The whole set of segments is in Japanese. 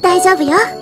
大丈夫よ。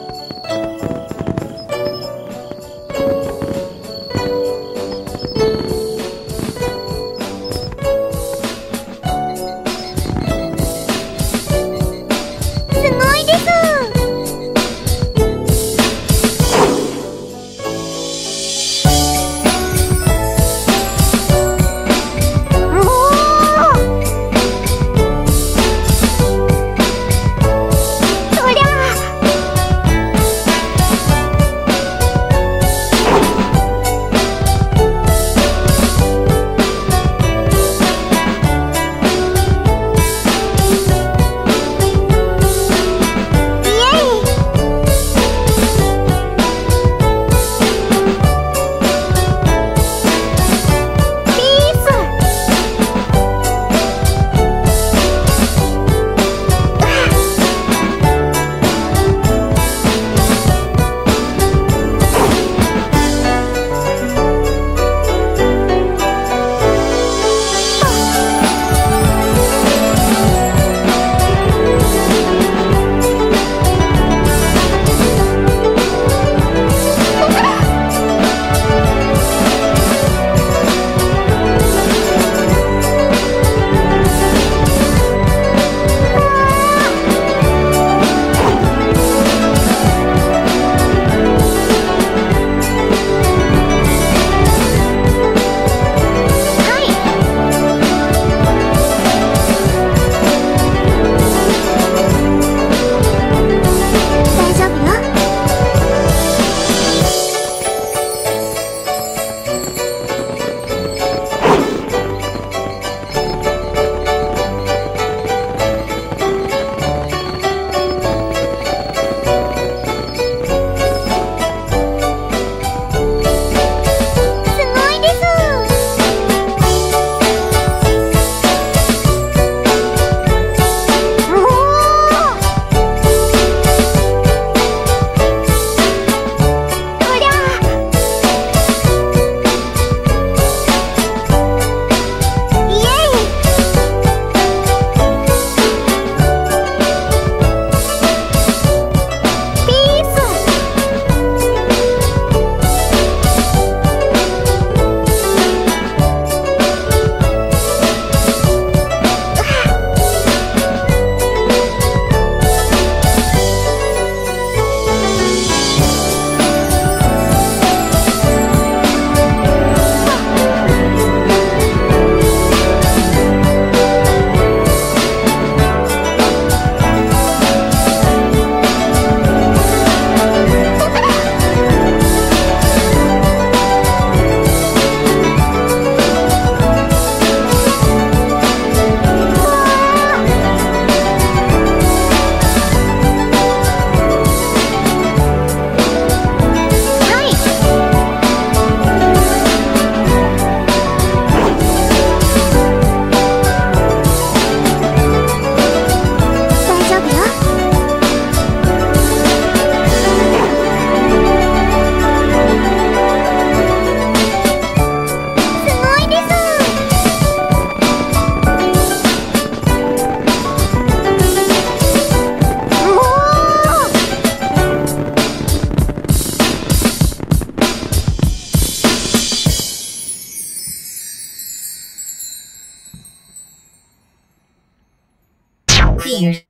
years.